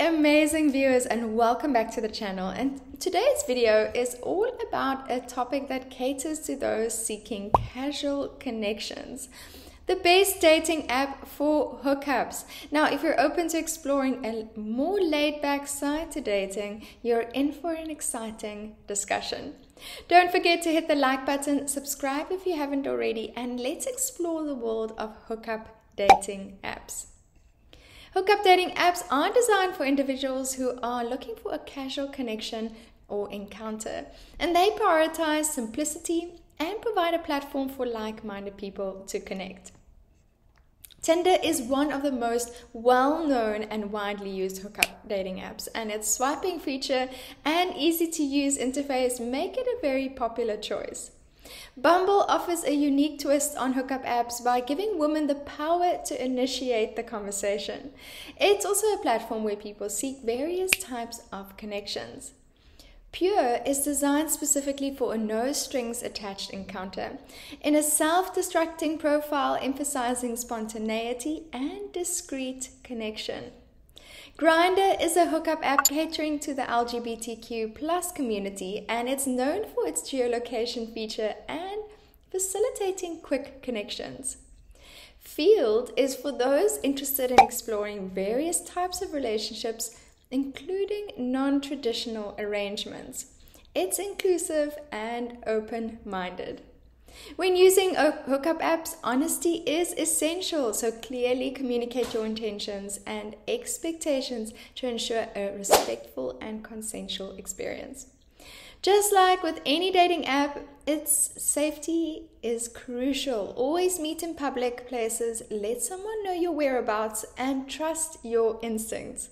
amazing viewers and welcome back to the channel and today's video is all about a topic that caters to those seeking casual connections the best dating app for hookups. Now, if you're open to exploring a more laid back side to dating, you're in for an exciting discussion. Don't forget to hit the like button, subscribe if you haven't already, and let's explore the world of hookup dating apps. Hookup dating apps are designed for individuals who are looking for a casual connection or encounter, and they prioritize simplicity and provide a platform for like minded people to connect. Tinder is one of the most well known and widely used hookup dating apps, and its swiping feature and easy to use interface make it a very popular choice. Bumble offers a unique twist on hookup apps by giving women the power to initiate the conversation. It's also a platform where people seek various types of connections. Pure is designed specifically for a no strings attached encounter, in a self destructing profile emphasizing spontaneity and discreet connection. Grindr is a hookup app catering to the LGBTQ plus community and it's known for its geolocation feature and facilitating quick connections. Feeld is for those interested in exploring various types of relationships, including non traditional arrangements. It's inclusive and open minded. When using hookup apps, honesty is essential, so clearly communicate your intentions and expectations to ensure a respectful and consensual experience. Just like with any dating app, its safety is crucial. Always meet in public places, let someone know your whereabouts, and trust your instincts.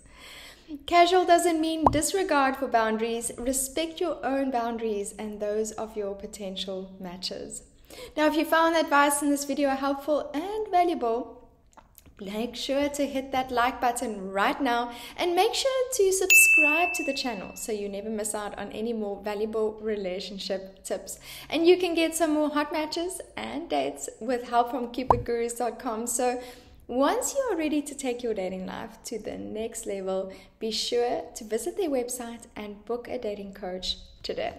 Casual doesn't mean disregard for boundaries, respect your own boundaries and those of your potential matches. Now, if you found the advice in this video helpful and valuable, make sure to hit that like button right now and make sure to subscribe to the channel so you never miss out on any more valuable relationship tips. And you can get some more hot matches and dates with help from cupidgurus.com. So once you are ready to take your dating life to the next level, be sure to visit their website and book a dating coach today.